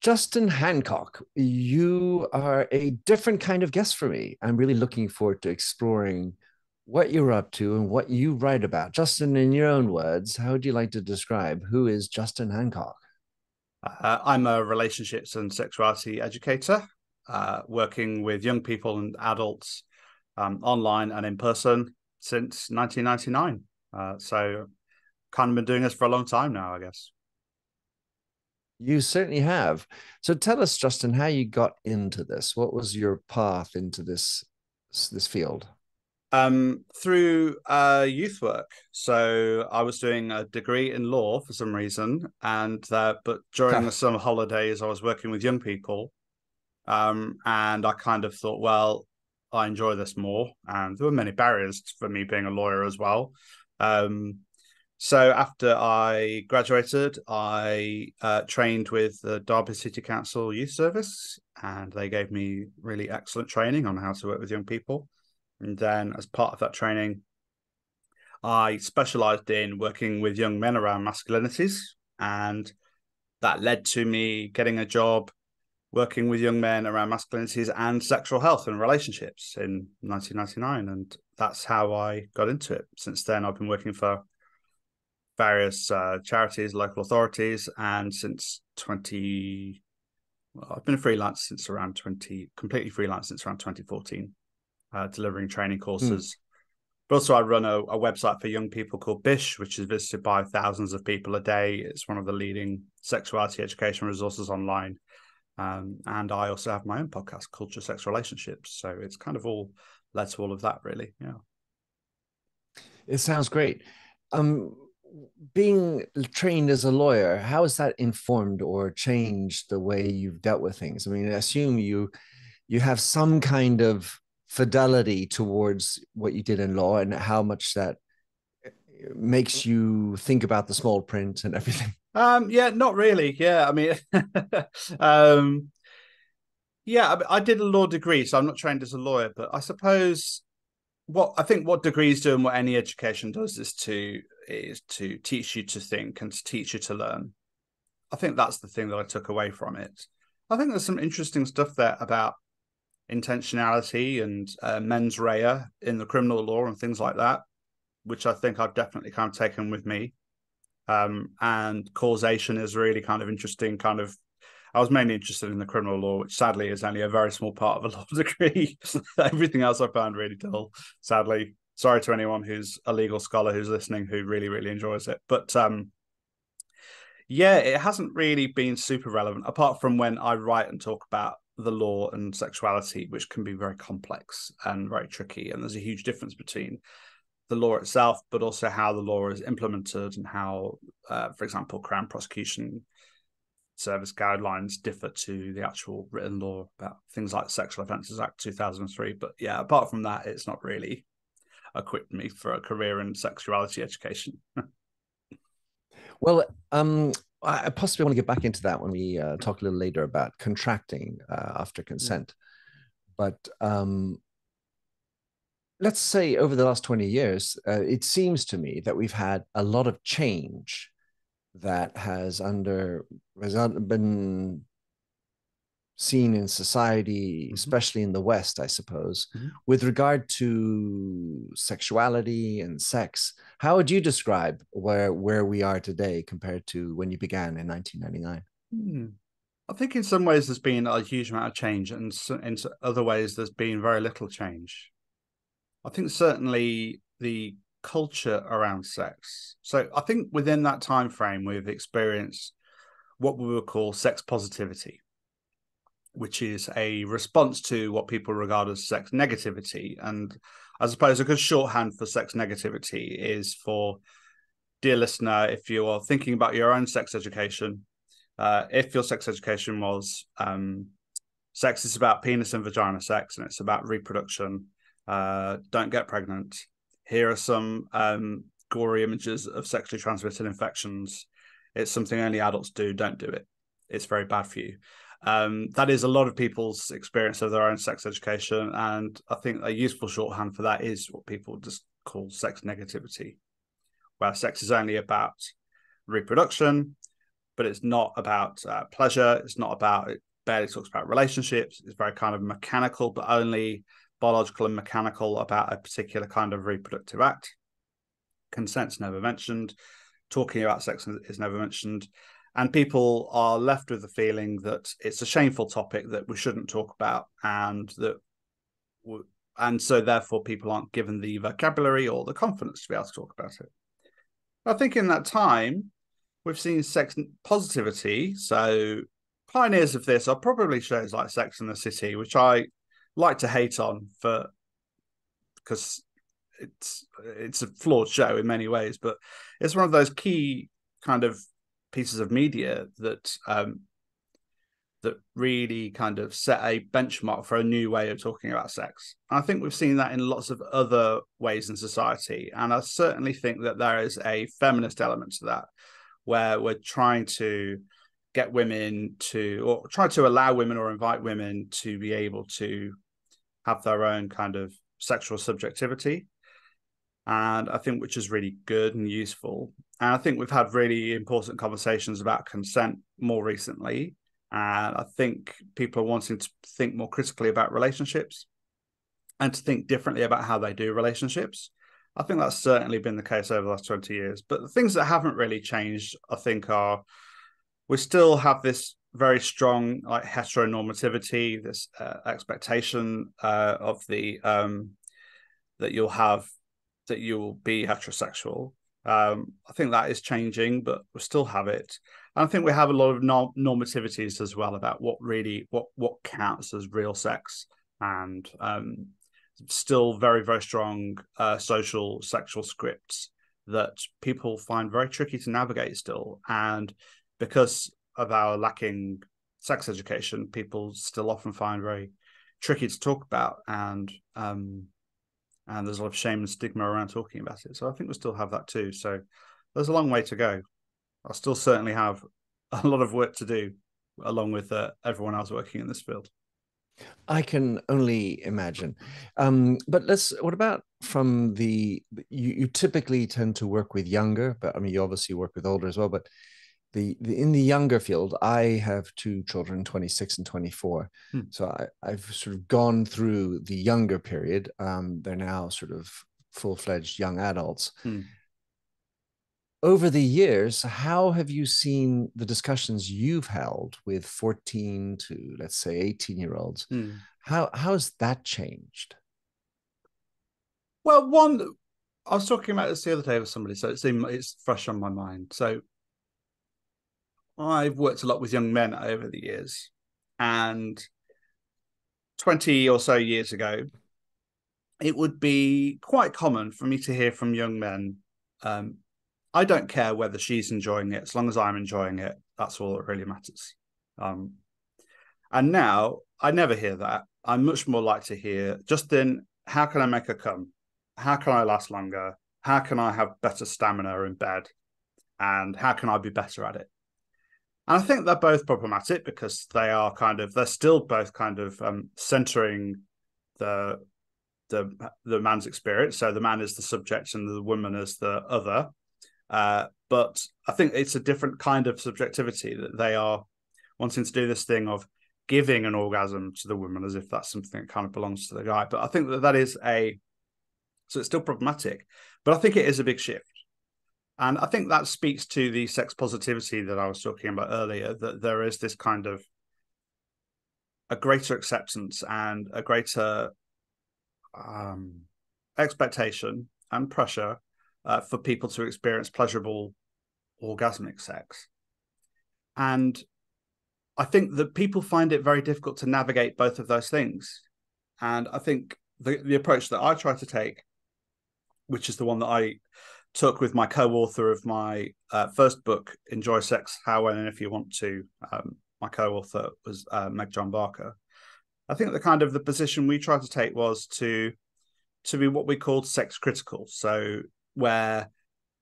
Justin Hancock, you are a different kind of guest for me. I'm really looking forward to exploring what you're up to and what you write about. Justin, in your own words, how would you like to describe who is Justin Hancock? Uh, I'm a relationships and sexuality educator, uh, working with young people and adults um, online and in person since 1999. Uh, so, kind of been doing this for a long time now, I guess. You certainly have. So, tell us, Justin, how you got into this. What was your path into this this field? Um, through uh, youth work. So I was doing a degree in law for some reason, and uh, but during the summer holidays, I was working with young people, um, and I kind of thought, well, I enjoy this more, and there were many barriers for me being a lawyer as well. Um, so after I graduated, I uh, trained with the Derby City Council Youth Service, and they gave me really excellent training on how to work with young people. And then, as part of that training, I specialized in working with young men around masculinities. And that led to me getting a job working with young men around masculinities and sexual health and relationships in 1999. And that's how I got into it. Since then, I've been working for various uh, charities, local authorities, and since 20, well, I've been a freelance since around 20, completely freelance since around 2014 uh, delivering training hmm. courses. Mm. But also, I run a, a, website for young people called Bish, which is visited by thousands of people a day. It's one of the leading sexuality education resources online. Um, and I also have my own podcast, Culture, Sex, Relationships. So it's kind of all led to all of that, really. Yeah. It sounds great. Um, being trained as a lawyer, how has that informed or changed the way you've dealt with things? I mean, I assume you you have some kind of fidelity towards what you did in law and how much that eh, makes you think about the small print and everything um yeah not really yeah i mean um yeah I, did a law degree so i'm not trained as a lawyer but i suppose what i think what degrees do and what any education does is to is to teach you to think and to teach you to learn i think that's the thing that i took away from it i think there's some interesting stuff there about intentionality and uh, mens rea in the criminal law and things like that, which I think I've definitely kind of taken with me. Um, and causation is really kind of interesting. Kind of, I was mainly interested in the criminal law, which sadly is only a very small part of a law degree. Everything else I found really dull. Sadly, sorry to anyone who's a legal scholar who's listening who really really enjoys it, but um, yeah, it hasn't really been super relevant apart from when I write and talk about the law and sexuality, which can be very complex and very tricky. And there's a huge difference between the law itself, but also how the law is implemented and how, uh, for example, Crown prosecution service guidelines differ to the actual written law about things like Sexual Offences Act 2003. But yeah, apart from that, it's not really equipped me for a career in sexuality education. well, um, I possibly want to get back into that when we uh, talk a little later about contracting uh, after mm. consent. But um, let's say over the last 20 years, uh, it seems to me that we've had a lot of change that has under has been seen in society, mm-hmm. especially in the West, I suppose, mm-hmm. with regard to sexuality and sex. How would you describe where where we are today compared to when you began in 1999? Hmm. I think in some ways there's been a huge amount of change, and in other ways there's been very little change. I think certainly the culture around sex. So I think within that time frame we've experienced what we would call sex positivity which is a response to what people regard as sex negativity. And I suppose a good shorthand for sex negativity is for, dear listener, if you are thinking about your own sex education, uh, if your sex education was um, sex is about penis and vagina sex and it's about reproduction, uh, don't get pregnant. Here are some um, gory images of sexually transmitted infections. It's something only adults do. Don't do it. It's very bad for you. Um, that is a lot of people's experience of their own sex education, and I think a useful shorthand for that is what people just call sex negativity, where sex is only about reproduction, but it's not about uh, pleasure. It's not about it. Barely talks about relationships. It's very kind of mechanical, but only biological and mechanical about a particular kind of reproductive act. Consent's never mentioned. Talking about sex is never mentioned. And people are left with the feeling that it's a shameful topic that we shouldn't talk about, and that, and so therefore people aren't given the vocabulary or the confidence to be able to talk about it. I think in that time, we've seen sex positivity. So pioneers of this are probably shows like Sex and the City, which I like to hate on for because it's it's a flawed show in many ways, but it's one of those key kind of pieces of media that um, that really kind of set a benchmark for a new way of talking about sex. I think we've seen that in lots of other ways in society, and I certainly think that there is a feminist element to that, where we're trying to get women to or try to allow women or invite women to be able to have their own kind of sexual subjectivity and I think which is really good and useful. And I think we've had really important conversations about consent more recently. And I think people are wanting to think more critically about relationships and to think differently about how they do relationships. I think that's certainly been the case over the last 20 years. But the things that haven't really changed, I think, are we still have this very strong like heteronormativity, this uh, expectation uh, of the um, that you'll have that you'll be heterosexual. Um, I think that is changing, but we still have it. And I think we have a lot of norm- normativities as well about what really what what counts as real sex, and um, still very very strong uh, social sexual scripts that people find very tricky to navigate still. And because of our lacking sex education, people still often find very tricky to talk about and um, and there's a lot of shame and stigma around talking about it. So I think we still have that too. So there's a long way to go. I still certainly have a lot of work to do, along with uh, everyone else working in this field. I can only imagine. Um, but let's. What about from the? You, you typically tend to work with younger, but I mean, you obviously work with older as well. But the, the in the younger field, I have two children, 26 and 24. Hmm. So I, I've sort of gone through the younger period. Um, they're now sort of full-fledged young adults. Hmm. Over the years, how have you seen the discussions you've held with 14 to let's say 18 year olds? Hmm. How how has that changed? Well, one I was talking about this the other day with somebody, so it's it's fresh on my mind. So I've worked a lot with young men over the years, and 20 or so years ago, it would be quite common for me to hear from young men, um, I don't care whether she's enjoying it, as long as I'm enjoying it, that's all that really matters. Um, and now I never hear that. I'm much more like to hear, Justin, how can I make her come? How can I last longer? How can I have better stamina in bed? And how can I be better at it? And I think they're both problematic because they are kind of they're still both kind of um, centering the the the man's experience. So the man is the subject and the woman is the other. Uh, but I think it's a different kind of subjectivity that they are wanting to do this thing of giving an orgasm to the woman as if that's something that kind of belongs to the guy. But I think that that is a so it's still problematic, but I think it is a big shift. And I think that speaks to the sex positivity that I was talking about earlier, that there is this kind of a greater acceptance and a greater um, expectation and pressure uh, for people to experience pleasurable orgasmic sex. And I think that people find it very difficult to navigate both of those things. And I think the, the approach that I try to take, which is the one that I took with my co-author of my uh, first book, Enjoy Sex, How, and If You Want to. Um, my co-author was uh, Meg-John Barker. I think the kind of the position we tried to take was to to be what we called sex critical. So where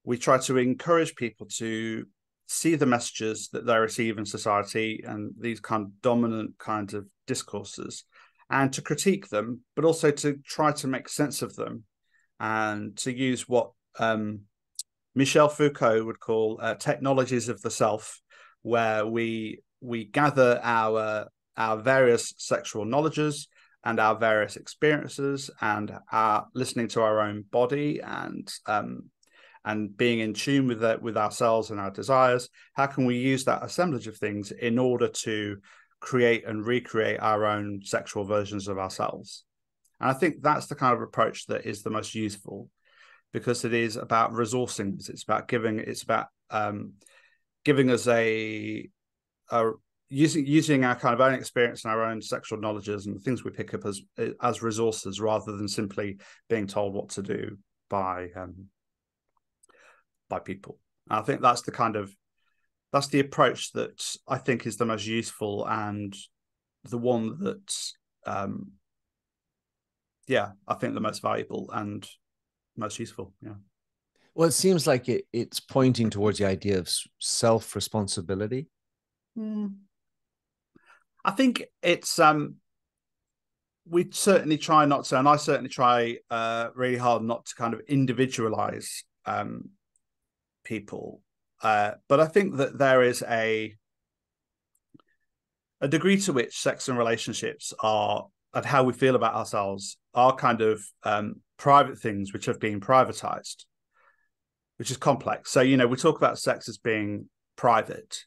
we try to encourage people to see the messages that they receive in society and these kind of dominant kinds of discourses and to critique them, but also to try to make sense of them and to use what um, Michel Foucault would call uh, technologies of the self, where we we gather our our various sexual knowledges and our various experiences and our listening to our own body and um, and being in tune with that with ourselves and our desires. How can we use that assemblage of things in order to create and recreate our own sexual versions of ourselves? And i think that's the kind of approach that is the most useful because it is about resourcing it's about giving it's about um, giving us a, a using using our kind of own experience and our own sexual knowledges and things we pick up as as resources rather than simply being told what to do by um, by people. And I think that's the kind of that's the approach that I think is the most useful and the one that um yeah, I think the most valuable and most useful. Yeah. Well, it seems like it, it's pointing towards the idea of self responsibility. Mm. I think it's um we certainly try not to, and I certainly try uh really hard not to kind of individualize um people. Uh, but I think that there is a a degree to which sex and relationships are and how we feel about ourselves are kind of um, private things which have been privatized, which is complex. So you know we talk about sex as being private,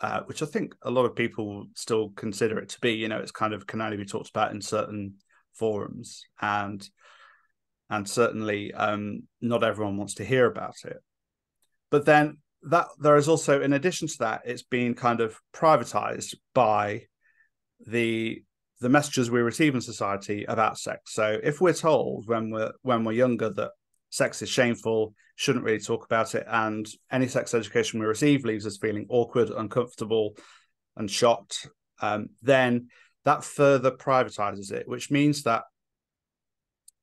uh, which I think a lot of people still consider it to be. You know, it's kind of can only be talked about in certain forums, and and certainly um, not everyone wants to hear about it. But then that there is also, in addition to that, it's been kind of privatized by the the messages we receive in society about sex. So if we're told when we're when we're younger that sex is shameful, shouldn't really talk about it, and any sex education we receive leaves us feeling awkward, uncomfortable, and shocked, um, then that further privatizes it, which means that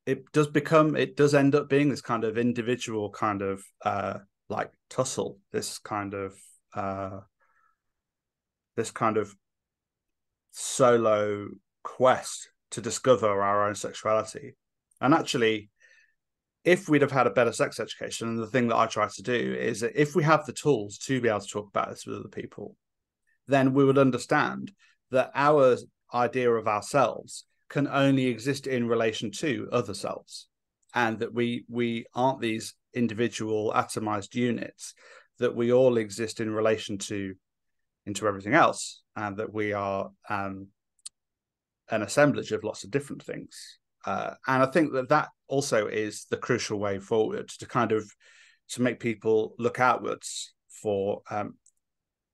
it does become it does end up being this kind of individual kind of uh, like tussle, this kind of uh, this kind of solo quest to discover our own sexuality. And actually, if we'd have had a better sex education, and the thing that I try to do is that if we have the tools to be able to talk about this with other people, then we would understand that our idea of ourselves can only exist in relation to other selves and that we we aren't these individual atomized units that we all exist in relation to into everything else and that we are um, an assemblage of lots of different things uh, and i think that that also is the crucial way forward to kind of to make people look outwards for um,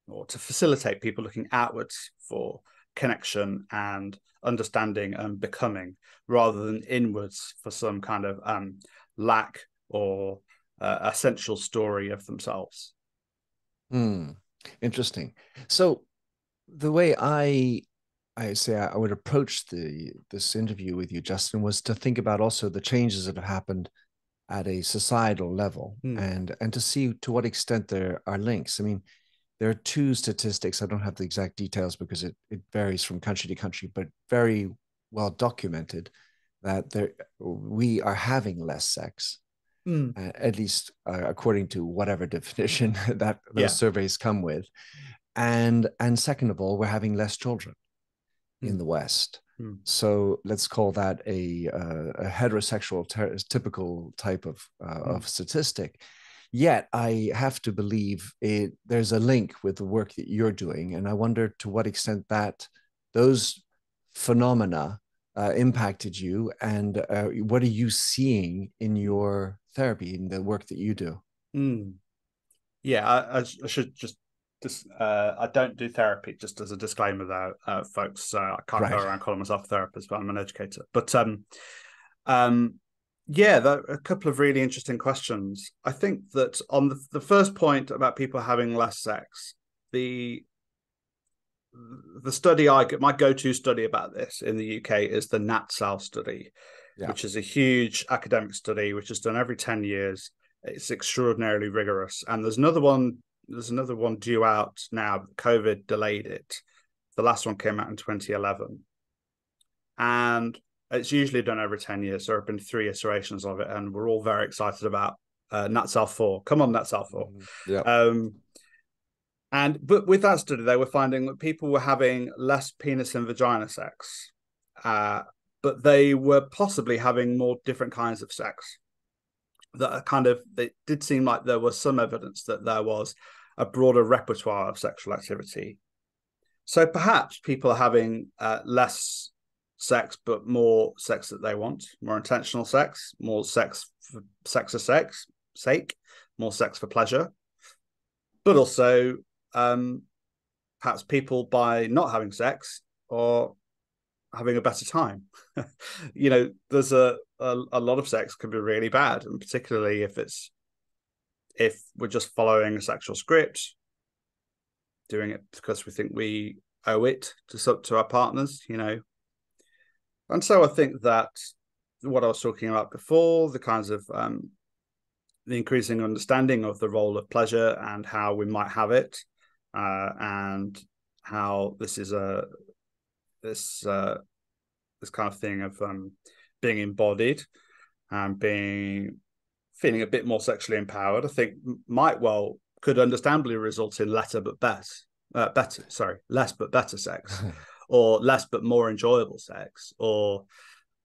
or to facilitate people looking outwards for connection and understanding and becoming rather than inwards for some kind of um, lack or uh, essential story of themselves. Hmm. Interesting. So the way I I say I would approach the this interview with you, Justin, was to think about also the changes that have happened at a societal level mm. and and to see to what extent there are links. I mean, there are two statistics. I don't have the exact details because it, it varies from country to country, but very well documented that there we are having less sex mm. uh, at least uh, according to whatever definition that those yeah. surveys come with and and second of all we're having less children mm. in the west mm. so let's call that a, uh, a heterosexual ter- typical type of uh, mm. of statistic yet i have to believe it there's a link with the work that you're doing and i wonder to what extent that those phenomena uh, impacted you and uh, what are you seeing in your therapy in the work that you do mm. yeah I, I, should just just uh, i don't do therapy just as a disclaimer though uh, folks so i can't right. go around calling myself a therapist but i'm an educator but um um yeah there are a couple of really interesting questions i think that on the, the first point about people having less sex the the study I get my go-to study about this in the UK is the NatSal study, yeah. which is a huge academic study which is done every 10 years. It's extraordinarily rigorous. And there's another one, there's another one due out now. COVID delayed it. The last one came out in 2011. And it's usually done every 10 years. There have been three iterations of it, and we're all very excited about uh, Natsal 4. Come on, Natsal 4. Mm-hmm. Yeah. Um, and but with that study, they were finding that people were having less penis and vagina sex, uh, but they were possibly having more different kinds of sex. That kind of it did seem like there was some evidence that there was a broader repertoire of sexual activity. So perhaps people are having uh, less sex, but more sex that they want, more intentional sex, more sex for sex of sex sake, more sex for pleasure, but also um, perhaps people by not having sex or having a better time. you know, there's a, a, a lot of sex can be really bad, and particularly if it's if we're just following a sexual script, doing it because we think we owe it to to our partners, you know. And so I think that what I was talking about before, the kinds of um, the increasing understanding of the role of pleasure and how we might have it, uh, and how this is a this uh, this kind of thing of um, being embodied and being feeling a bit more sexually empowered. I think might well could understandably result in better but best, uh, better sorry, less but better sex, or less but more enjoyable sex, or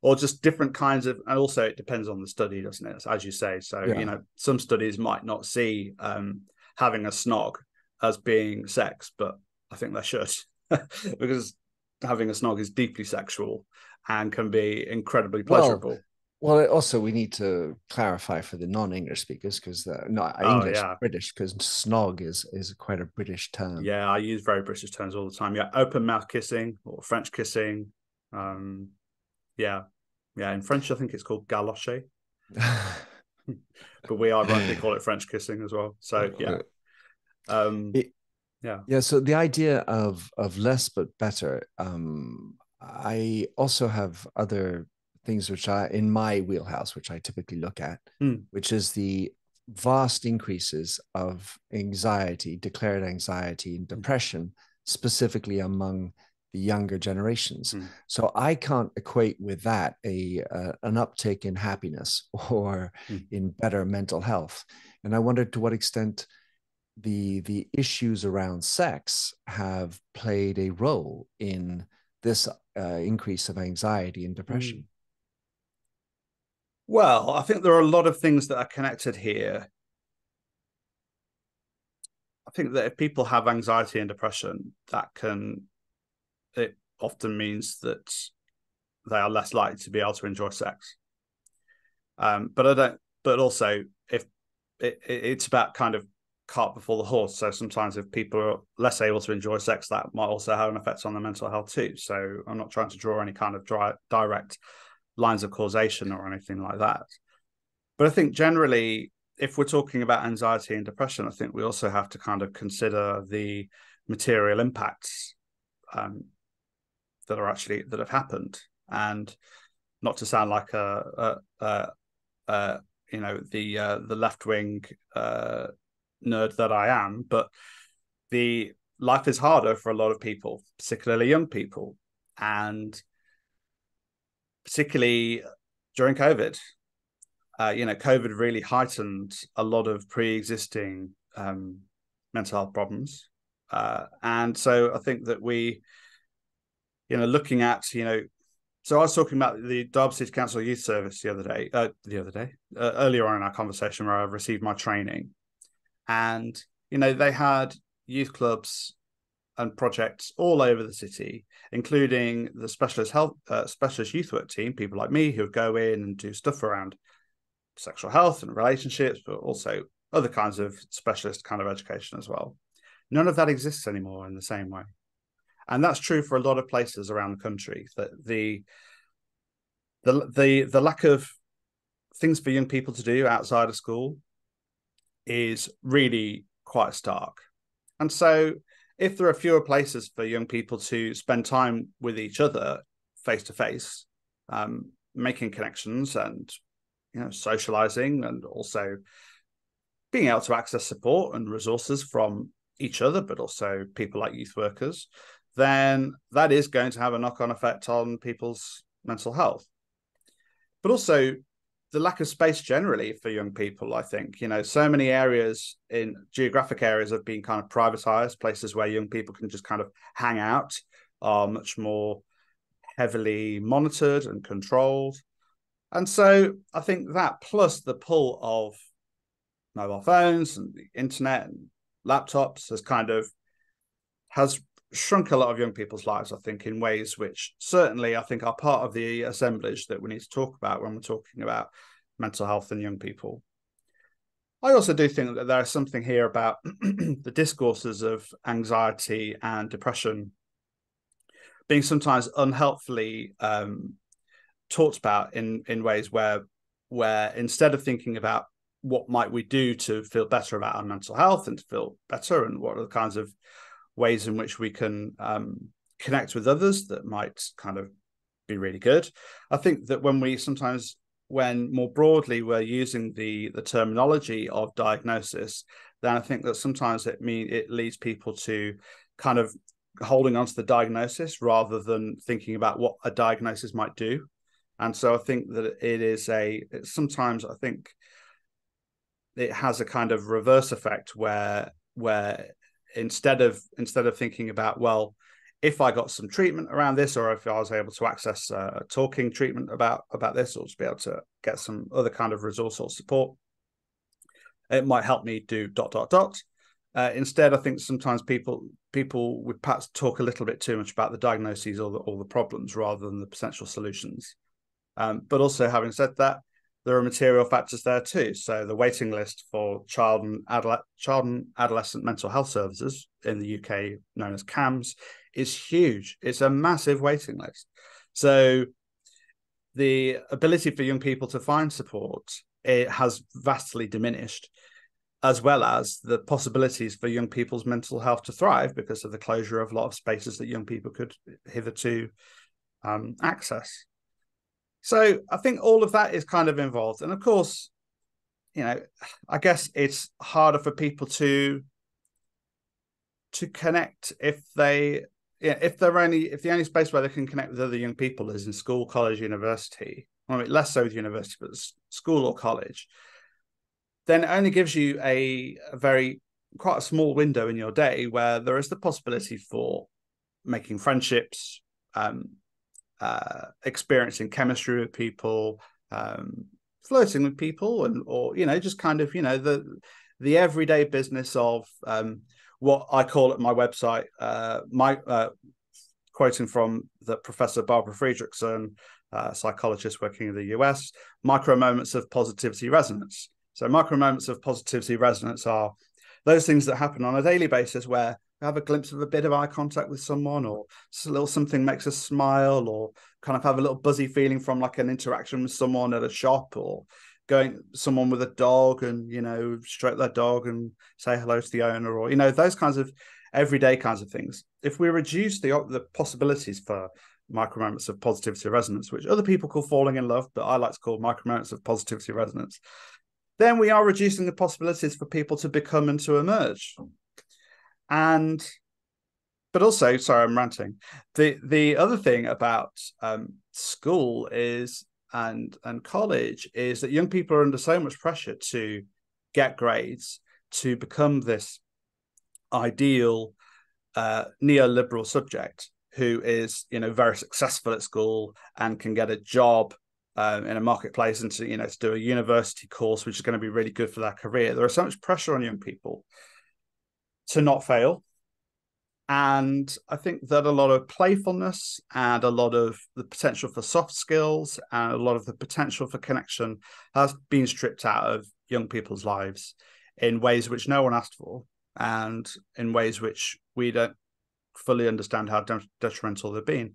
or just different kinds of and also it depends on the study doesn't it as you say so yeah. you know some studies might not see um, having a snog as being sex, but I think they should because having a snog is deeply sexual and can be incredibly pleasurable. Well, well also we need to clarify for the non-English speakers because not oh, English, yeah. British, because snog is is quite a British term. Yeah, I use very British terms all the time. Yeah, open mouth kissing or French kissing. Um, yeah, yeah. In French, I think it's called galoche. but we ironically call it French kissing as well. So yeah, um, it, yeah, yeah. So the idea of of less but better. Um, I also have other things which are in my wheelhouse, which I typically look at, mm. which is the vast increases of anxiety, declared anxiety, and hmm. depression, mm. specifically among the younger generations. Mm. So I can't equate with that a uh, an uptick in happiness or mm. in better mental health. And I wondered to what extent the the issues around sex have played a role in this uh, increase of anxiety and depression? Mm. Well, I think there are a lot of things that are connected here. I think that if people have anxiety and depression, that can it often means that they are less likely to be able to enjoy sex. Um, but I don't. But also, if it, it's about kind of cart before the horse. So sometimes if people are less able to enjoy sex, that might also have an effect on their mental health too. So I'm not trying to draw any kind of dry, direct lines of causation or anything like that. But I think generally, if we're talking about anxiety and depression, I think we also have to kind of consider the material impacts um, that are actually that have happened, and not to sound like a, a, a, a you know the uh, the left wing uh, nerd that I am, but the life is harder for a lot of people, particularly young people, and particularly during COVID. Uh, you know, COVID really heightened a lot of pre-existing um, mental health problems, uh, and so I think that we, you know, looking at you know so I was talking about the Derby City Council Youth Service the other day, uh, the other day, uh, earlier on in our conversation where I received my training, and you know they had youth clubs and projects all over the city, including the specialist health, uh, specialist youth work team, people like me who would go in and do stuff around sexual health and relationships, but also other kinds of specialist kind of education as well. None of that exists anymore in the same way, and that's true for a lot of places around the country. That the the the the lack of things for young people to do outside of school is really quite stark. And so, if there are fewer places for young people to spend time with each other face to face, making connections and you know socializing, and also being able to access support and resources from each other, but also people like youth workers, then that is going to have a knock on effect on people's mental health. But also, the lack of space generally for young people. I think you know so many areas in geographic areas have been kind of privatized, places where young people can just kind of hang out are much more heavily monitored and controlled. And so I think that plus the pull of mobile phones and the internet and laptops has kind of has shrunk a lot of young people's lives, I think, in ways which certainly I think are part of the assemblage that we need to talk about when we're talking about mental health and young people. I also do think that there is something here about the discourses of anxiety and depression being sometimes unhelpfully um, talked about in in ways where where instead of thinking about what might we do to feel better about our mental health and to feel better and what are the kinds of ways in which we can um, connect with others that might kind of be really good. I think that when we sometimes, when more broadly we're using the the terminology of diagnosis, then I think that sometimes it mean it leads people to kind of holding on to the diagnosis rather than thinking about what a diagnosis might do. And so I think that it is a sometimes I think it has a kind of reverse effect where where instead of instead of thinking about well if I got some treatment around this, or if I was able to access uh, talking treatment about about this, or to be able to get some other kind of resource or support, it might help me do dot dot dot. Uh, instead, I think sometimes people people would perhaps talk a little bit too much about the diagnoses or the, or the problems rather than the potential solutions. Um, but also, having said that, there are material factors there too. So the waiting list for child and adult, child and adolescent mental health services in the UK, known as CAMHS, is huge. It's a massive waiting list. So the ability for young people to find support it has vastly diminished, as well as the possibilities for young people's mental health to thrive because of the closure of a lot of spaces that young people could hitherto um, access. So I think all of that is kind of involved. And of course, you know, I guess it's harder for people to to connect if they yeah, if they're only if the only space where they can connect with other young people is in school, college, university, I mean less so with university, but school or college, then it only gives you a, a very quite a small window in your day where there is the possibility for making friendships, um, uh, experiencing chemistry with people, um, flirting with people, and or you know just kind of you know the the everyday business of um, what I call at my website, uh, my uh, quoting from the Professor Barbara Fredrickson, uh, psychologist working in the US, micro moments of positivity resonance. So micro moments of positivity resonance are those things that happen on a daily basis where have a glimpse of a bit of eye contact with someone or a little something makes us smile or kind of have a little buzzy feeling from like an interaction with someone at a shop or going someone with a dog and you know stroke their dog and say hello to the owner or you know those kinds of everyday kinds of things. If we reduce the the possibilities for micro moments of positivity resonance which other people call falling in love but i like to call micro moments of positivity resonance then we are reducing the possibilities for people to become and to emerge and but also sorry i'm ranting. The the other thing about um, school is and and college is that young people are under so much pressure to get grades to become this ideal uh, neoliberal subject who is you know very successful at school and can get a job um, in a marketplace and to you know to do a university course which is going to be really good for their career. There is so much pressure on young people to not fail. And I think that a lot of playfulness and a lot of the potential for soft skills and a lot of the potential for connection has been stripped out of young people's lives in ways which no one asked for and in ways which we don't fully understand how detrimental they've been.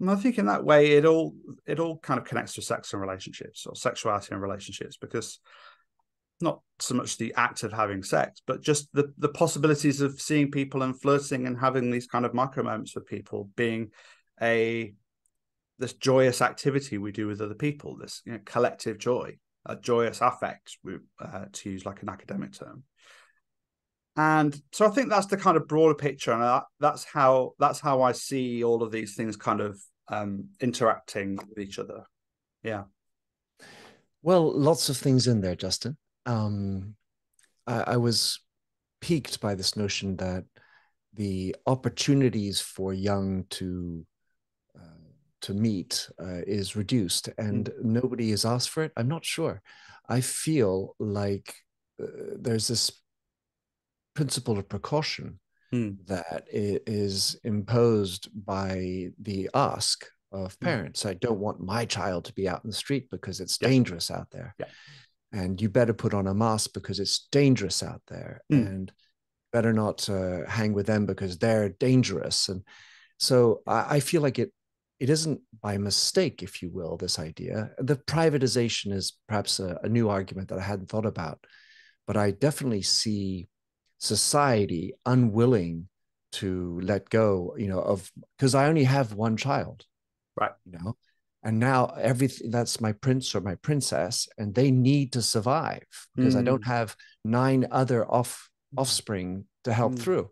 And I think in that way, it all it all kind of connects to sex and relationships or sexuality and relationships because not so much the act of having sex, but just the the possibilities of seeing people and flirting and having these kind of micro moments with people being a this joyous activity we do with other people, this you know, collective joy, a joyous affect, uh, to use like an academic term. And so I think that's the kind of broader picture, and that's how that's how I see all of these things kind of um, interacting with each other. Yeah. Well, lots of things in there, Justin. Um, I, I was piqued by this notion that the opportunities for young to uh, to meet uh, is reduced and mm. nobody is asked for it i'm not sure i feel like uh, there's this principle of precaution mm. that is imposed by the ask of hmm. parents mm. i don't want my child to be out in the street because it's yeah. dangerous out there yeah. And you better put on a mask because it's dangerous out there hmm. and better not uh, hang with them because they're dangerous. And so I, I feel like it it isn't by mistake, if you will, this idea. The privatization is perhaps a, a new argument that I hadn't thought about, but I definitely see society unwilling to let go, you know, of because I only have one child, right? You know, and now everything that's my prince or my princess, and they need to survive because mm. I don't mm. have nine other off offspring to help mm. through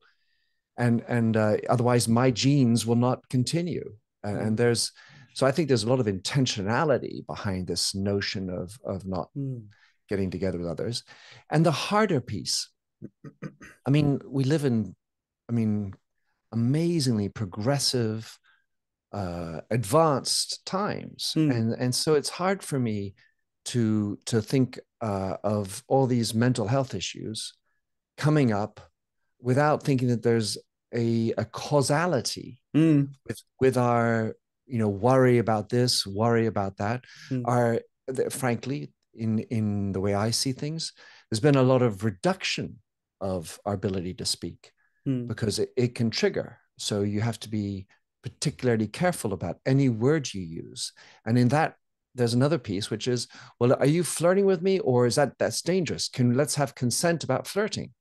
and and uh, otherwise my genes will not continue and, and, there's so i think there's a lot of intentionality behind this notion of of not mm. getting together with others and the harder piece i mean we live in i mean amazingly progressive uh, advanced times mm. and and so it's hard for me to to think uh, of all these mental health issues coming up without thinking that there's a, a causality mm. with with our you know worry about this worry about that mm. are frankly in in the way i see things there's been a lot of reduction of our ability to speak mm. because it, it can trigger so you have to be particularly careful about any word you use. And in that there's another piece which is well are you flirting with me or is that that's dangerous? Can let's have consent about flirting.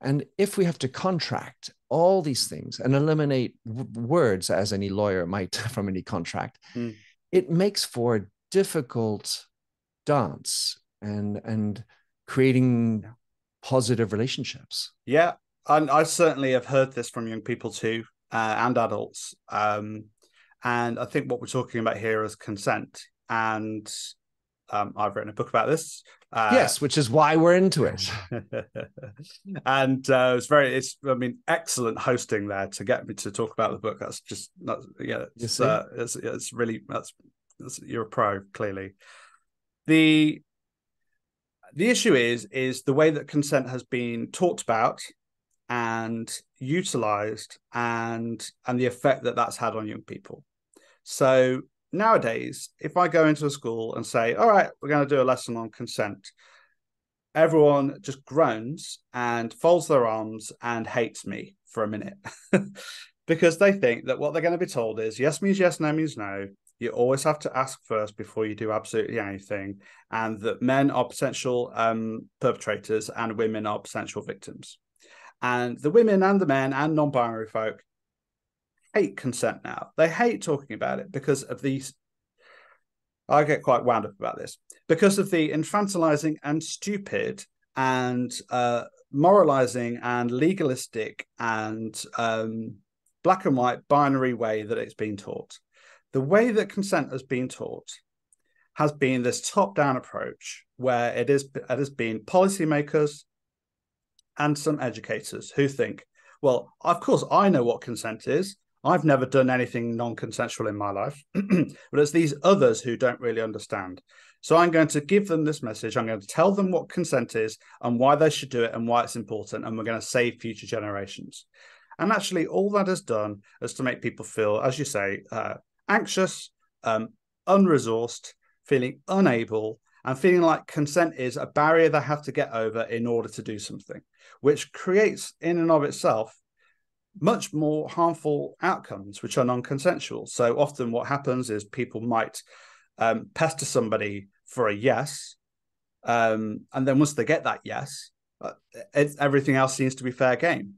And if we have to contract all these things and eliminate w- words, as any lawyer might from any contract, mm. it makes for a difficult dance and and creating positive relationships. Yeah, and I certainly have heard this from young people too, uh, and adults. Um, and I think what we're talking about here is consent. And um, I've written a book about this. Uh, yes, which is why we're into it. and uh, it's very, it's, I mean, excellent hosting there to get me to talk about the book. That's just, not, yeah, it's, uh, it's, it's really, that's, that's, you're a pro, clearly. The, the issue is, is the way that consent has been talked about and utilized and, and the effect that that's had on young people. So nowadays, if I go into a school and say, all right, we're going to do a lesson on consent, everyone just groans and folds their arms and hates me for a minute because they think that what they're going to be told is yes means yes, no means no. You always have to ask first before you do absolutely anything, and that men are potential um, perpetrators and women are potential victims. And the women and the men and non binary folk hate consent now. They hate talking about it because of these. I get quite wound up about this because of the infantilizing and stupid and uh, moralizing and legalistic and um, black and white binary way that it's been taught. The way that consent has been taught has been this top-down approach where it is it has been policymakers and some educators who think, well, of course I know what consent is. I've never done anything non consensual in my life, but it's these others who don't really understand. So I'm going to give them this message. I'm going to tell them what consent is and why they should do it and why it's important. And we're going to save future generations. And actually, all that has done is to make people feel, as you say, uh, anxious, um, unresourced, feeling unable, and feeling like consent is a barrier they have to get over in order to do something, which creates, in and of itself, much more harmful outcomes, which are non consensual. So often, what happens is people might um, pester somebody for a yes. Um, and then once they get that yes, uh, it, everything else seems to be fair game.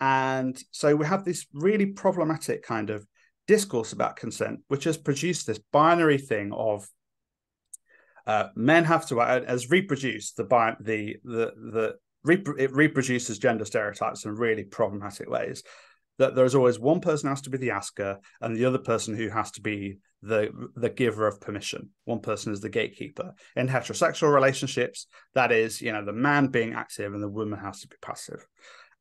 And so we have this really problematic kind of discourse about consent, which has produced this binary thing of uh, men have to, uh, as reproduced the the the the it reproduces gender stereotypes in really problematic ways. that there's always one person has to be the asker and the other person who has to be the the giver of permission. One person is the gatekeeper. In heterosexual relationships, that is, you know, the man being active and the woman has to be passive.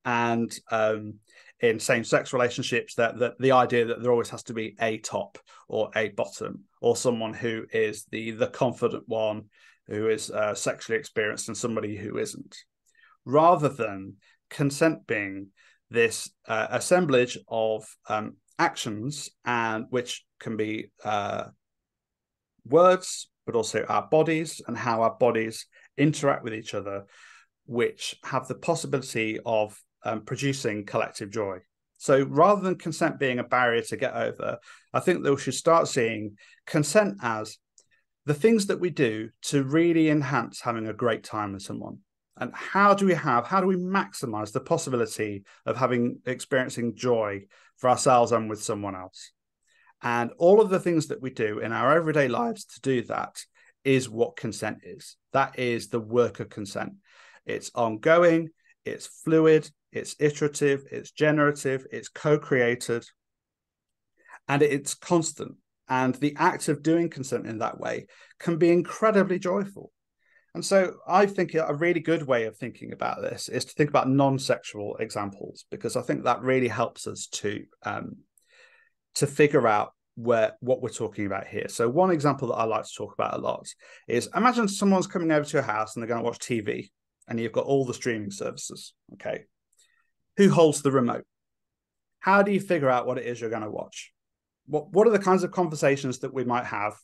And um, in same-sex relationships, that, that the idea that there always has to be a top or a bottom, or someone who is the the confident one, who is uh, sexually experienced, and somebody who isn't, rather than consent being this uh, assemblage of um, actions and which can be uh, words but also our bodies and how our bodies interact with each other which have the possibility of um, producing collective joy so rather than consent being a barrier to get over i think we should start seeing consent as the things that we do to really enhance having a great time with someone. And how do we have how do we maximize the possibility of having experiencing joy for ourselves and with someone else? And all of the things that we do in our everyday lives to do that is what consent is. That is the work of consent. It's ongoing it's fluid it's iterative it's generative it's co-created and it's constant and the act of doing consent in that way can be incredibly joyful and so I think a really good way of thinking about this is to think about non-sexual examples because I think that really helps us to um, to figure out where what we're talking about here. So one example that I like to talk about a lot is imagine someone's coming over to your house and they're going to watch TV and you've got all the streaming services. Okay. Who holds the remote? How do you figure out what it is you're going to watch? What what are the kinds of conversations that we might have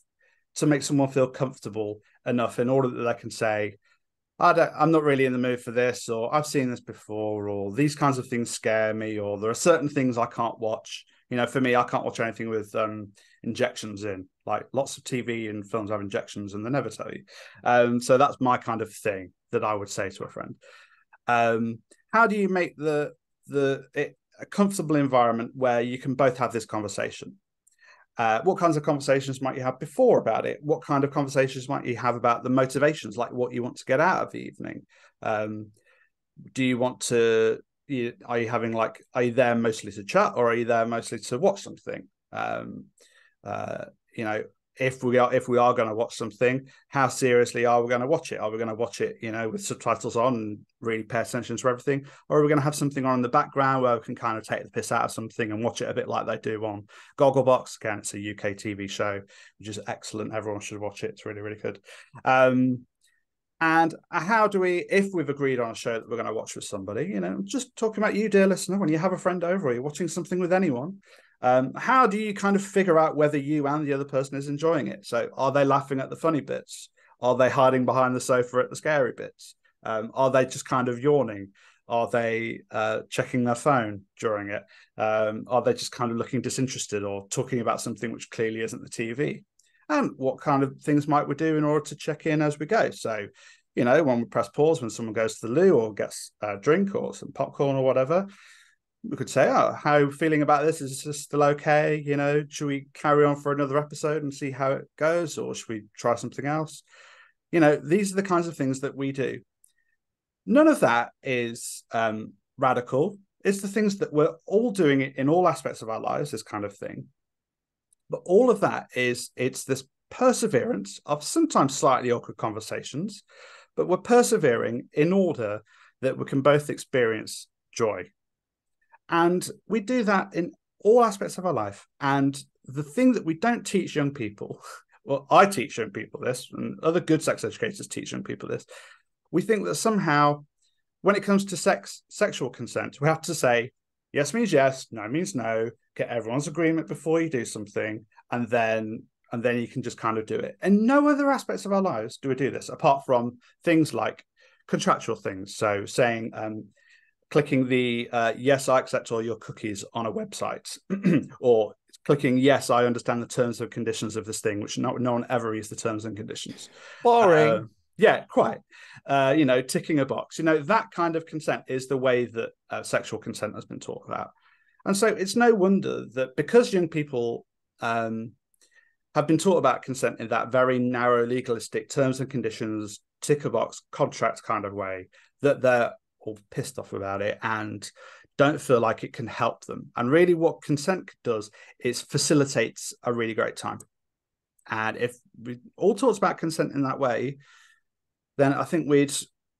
to make someone feel comfortable enough in order that they can say, I am not really in the mood for this, or I've seen this before, or these kinds of things scare me, or there are certain things I can't watch. You know, for me, I can't watch anything with um, injections in. Like lots of TV and films have injections, and they never tell you. Um, so that's my kind of thing that I would say to a friend. Um, how do you make the the it, a comfortable environment where you can both have this conversation? Uh, what kinds of conversations might you have before about it? What kind of conversations might you have about the motivations, like what you want to get out of the evening? Um, do you want to? You, are you having like? Are you there mostly to chat, or are you there mostly to watch something? Um, uh, you know, if we are if we are going to watch something, how seriously are we going to watch it? Are we going to watch it, you know, with subtitles on and really pay attention to everything, or are we going to have something on in the background where we can kind of take the piss out of something and watch it a bit like they do on Gogglebox? Again, it's a UK TV show, which is excellent. Everyone should watch it. It's really really good. Um, and how do we, if we've agreed on a show that we're going to watch with somebody, you know, just talking about you, dear listener, when you have a friend over or you're watching something with anyone, um, how do you kind of figure out whether you and the other person is enjoying it? So, are they laughing at the funny bits? Are they hiding behind the sofa at the scary bits? Um, are they just kind of yawning? Are they uh, checking their phone during it? Um, are they just kind of looking disinterested or talking about something which clearly isn't the TV? And what kind of things might we do in order to check in as we go? So, you know, when we press pause when someone goes to the loo or gets a drink or some popcorn or whatever, we could say, "Oh, how are feeling about this? Is this still okay? You know, should we carry on for another episode and see how it goes, or should we try something else?" You know, these are the kinds of things that we do. None of that is um, radical. It's the things that we're all doing in all aspects of our lives. This kind of thing, but all of that is it's this perseverance of sometimes slightly awkward conversations, but we're persevering in order that we can both experience joy and we do that in all aspects of our life. And the thing that we don't teach young people, well, I teach young people this, and other good sex educators teach young people this. We think that somehow, when it comes to sex, sexual consent, we have to say yes means yes, no means no, get everyone's agreement before you do something, and then and then you can just kind of do it. And no other aspects of our lives do we do this, apart from things like contractual things. So saying, um, clicking the uh, yes, I accept all your cookies on a website, or clicking yes, I understand the terms and conditions of this thing, which no, no one ever reads the terms and conditions. Boring. Uh, yeah, quite. Uh, you know, ticking a box. You know, that kind of consent is the way that uh, sexual consent has been talked about. And so it's no wonder that because young people um, have been taught about consent in that very narrow legalistic terms and conditions, tick a box contract kind of way, that they're all pissed off about it and don't feel like it can help them. And really, what consent does is facilitates a really great time. And if we all talked about consent in that way, then I think we'd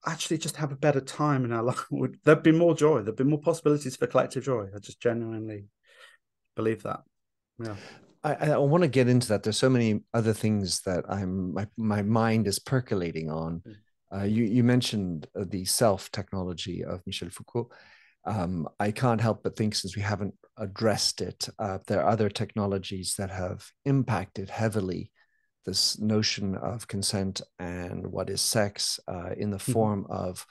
actually just have a better time in our life. There'd be more joy. There'd be more possibilities for collective joy. I just genuinely believe that. Yeah. I, I want to get into that. There's so many other things that I'm my, my mind is percolating on. Mm. Uh, you you mentioned uh, the self technology of Michel Foucault. Um, I can't help but think since we haven't addressed it, uh, there are other technologies that have impacted heavily this notion of consent and what is sex uh, in the mm-hmm. form of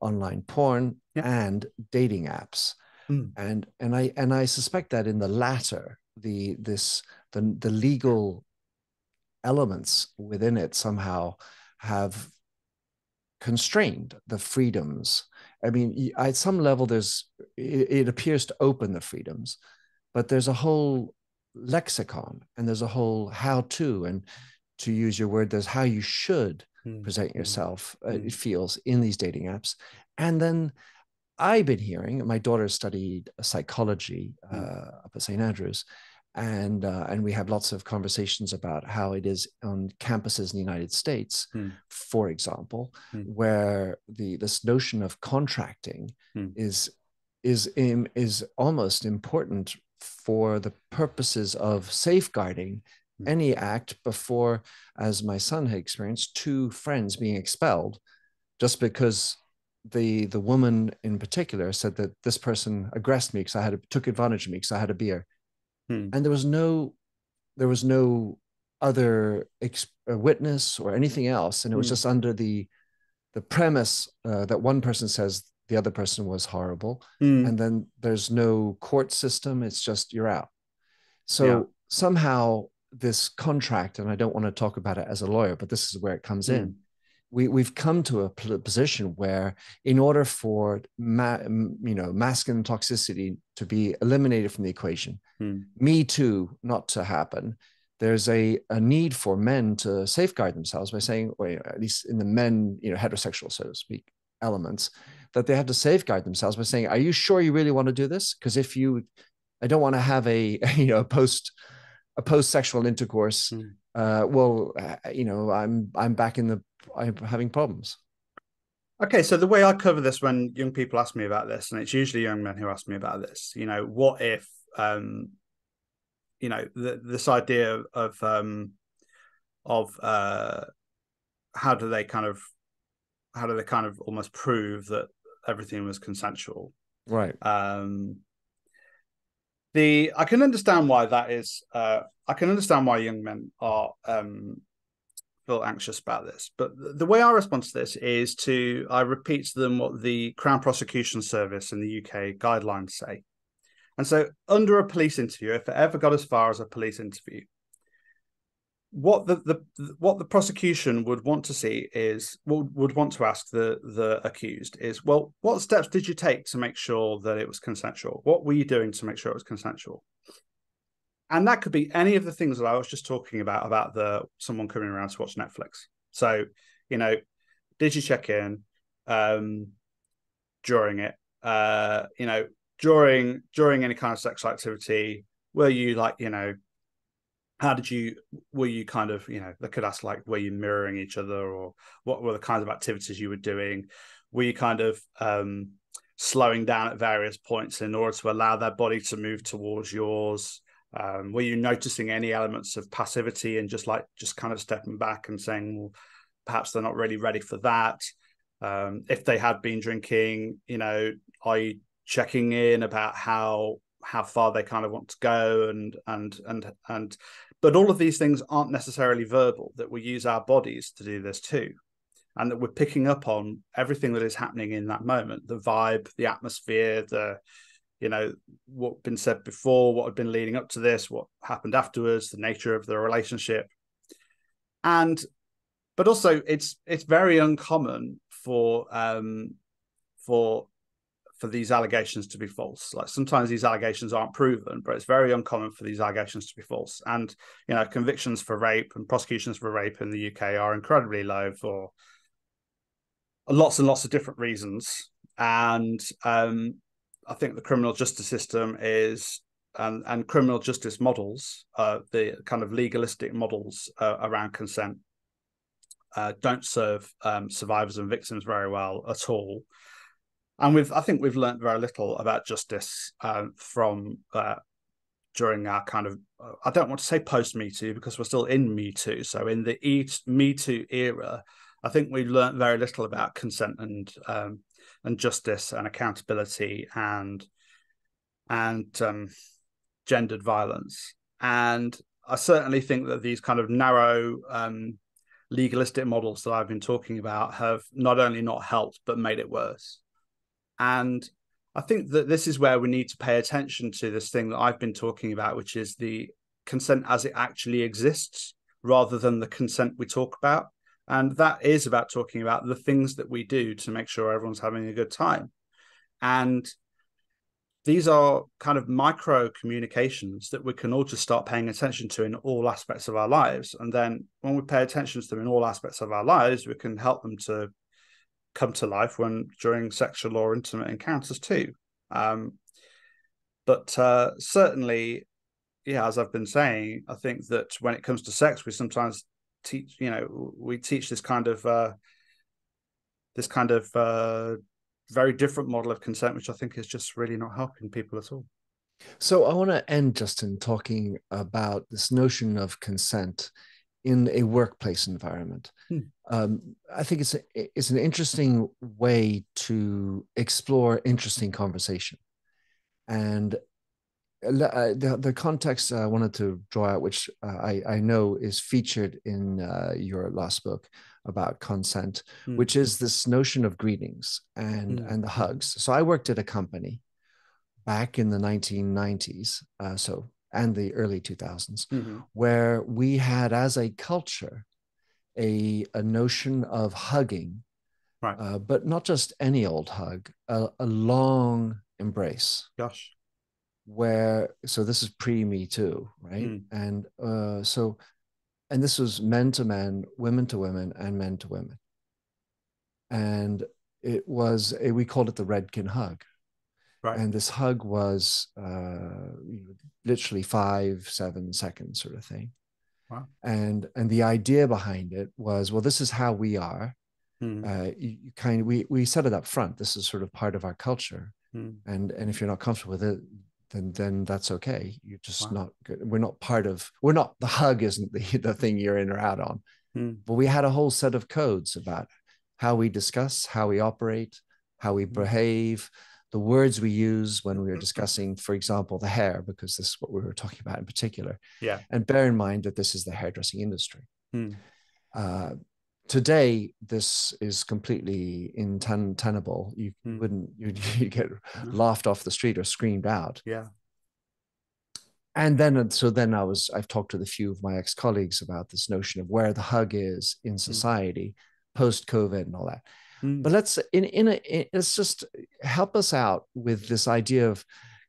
online porn yeah. and dating apps. Mm. And and I and I suspect that in the latter, the this the the legal elements within it somehow have constrained the freedoms. I mean, at some level, there's it, it appears to open the freedoms, but there's a whole lexicon and there's a whole how to and to use your word there's how you should mm. present yourself mm. uh, it feels in these dating apps and then i've been hearing my daughter studied psychology uh, mm. up at st andrews and uh, and we have lots of conversations about how it is on campuses in the United States, hmm. for example, hmm. where the this notion of contracting hmm. is is in, is almost important for the purposes of safeguarding hmm. any act before, as my son had experienced, two friends being expelled just because the the woman in particular said that this person aggressed me because I had a, took advantage of me because I had a beer hmm. and there was no there was no other ex- uh, witness or anything else and it was hmm. just under the the premise uh, that one person says the other person was horrible hmm. and then there's no court system it's just you're out so yeah. somehow this contract and i don't want to talk about it as a lawyer but this is where it comes in hmm we, we've come to a position where in order for ma, you know masculine toxicity to be eliminated from the equation hmm. me too not to happen there's a, a need for men to safeguard themselves by saying or at least in the men you know heterosexual so to speak elements that they have to safeguard themselves by saying are you sure you really want to do this because if you i don't want to have a you know post a post sexual intercourse hmm. uh, well uh, you know i'm i'm back in the I'm having problems. Okay, so the way I cover this when young people ask me about this, and it's usually young men who ask me about this, you know, what if, um, you know, the, this idea of um, of uh, how do they kind of how do they kind of almost prove that everything was consensual, right? Um, the I can understand why that is. Uh, I can understand why young men are um, feel anxious about this. But the way I respond to this is to I repeat to them what the Crown Prosecution Service in the UK guidelines say. And so, under a police interview, if it ever got as far as a police interview, what the, the what the prosecution would want to see is would, would want to ask the the accused is well what steps did you take to make sure that it was consensual what were you doing to make sure it was consensual and that could be any of the things that I was just talking about about the someone coming around to watch Netflix. So, you know, did you check in um, during it? Uh, you know, during during any kind of sexual activity, were you like, you know, how did you were you kind of, you know, they could ask like, were you mirroring each other, or what were the kinds of activities you were doing? Were you kind of um, slowing down at various points in order to allow their body to move towards yours? Um, were you noticing any elements of passivity and just like just kind of stepping back and saying, well, perhaps they're not really ready for that? Um, if they had been drinking, you know, are you checking in about how how far they kind of want to go and and and and but all of these things aren't necessarily verbal that we use our bodies to do this too and that we're picking up on everything that is happening in that moment the vibe the atmosphere the you know what been said before what had been leading up to this what happened afterwards the nature of the relationship. And but also it's it's very uncommon for um for for these allegations to be false. Like sometimes these allegations aren't proven but it's very uncommon for these allegations to be false. And you know convictions for rape and prosecutions for rape in the UK are incredibly low for lots and lots of different reasons. And um I think the criminal justice system is and and criminal justice models, uh, the kind of legalistic models uh, around consent, uh, don't serve um, survivors and victims very well at all. And we've, I think, we've learned very little about justice um, from uh, during our kind of, I don't want to say post Me Too because we're still in Me Too. So in the e- Me Too era, I think we've learned very little about consent and um, and justice and accountability and and um, gendered violence. And I certainly think that these kind of narrow um, legalistic models that I've been talking about have not only not helped but made it worse. And I think that this is where we need to pay attention to this thing that I've been talking about, which is the consent as it actually exists rather than the consent we talk about. And that is about talking about the things that we do to make sure everyone's having a good time. And these are kind of micro communications that we can all just start paying attention to in all aspects of our lives. And then when we pay attention to them in all aspects of our lives, we can help them to come to life when during sexual or intimate encounters too. Um, but uh, certainly, yeah, as I've been saying, I think that when it comes to sex, we sometimes teach, you know, we teach this kind of uh, this kind of uh, very different model of consent, which I think is just really not helping people at all. So I want to end, Justin, talking about this notion of consent in a workplace environment. Hmm. Um, I think it's a, it's an interesting way to explore interesting conversation, and the the context I wanted to draw out, which uh, I I know is featured in uh, your last book, about consent, mm. which is this notion of greetings and mm. and the hugs. So I worked at a company back in the 1990s, uh, so and the early 2000s, mm-hmm. where we had as a culture a a notion of hugging, right? Uh, but not just any old hug, a, a long embrace. Gosh. Where so this is pre Me Too, right? Mm. And uh, so and this was men to men, women to women, and men to women. And it was a, we called it the Redken hug. Right. And this hug was uh, literally five, seven seconds, sort of thing. Wow. And and the idea behind it was, well, this is how we are. Hmm. Uh, you, you, kind of we we set it up front. This is sort of part of our culture. Hmm. And and if you're not comfortable with it, then then that's okay. You're just wow. not good. We're not part of. We're not the hug. Isn't the the thing you're in or out on. Hmm. But we had a whole set of codes about how we discuss, how we operate, how we hmm. behave, the words we use when we were discussing, for example, the hair, because this is what we were talking about in particular. Yeah. And bear in mind that this is the hairdressing industry. Hmm. Uh, today this is completely untenable you hmm. wouldn't you'd, you'd get laughed off the street or screamed out yeah and then so then i was i've talked to a few of my ex-colleagues about this notion of where the hug is in hmm. society mm. post covid and all that mm. but let's in in a in, let's just help us out with this idea of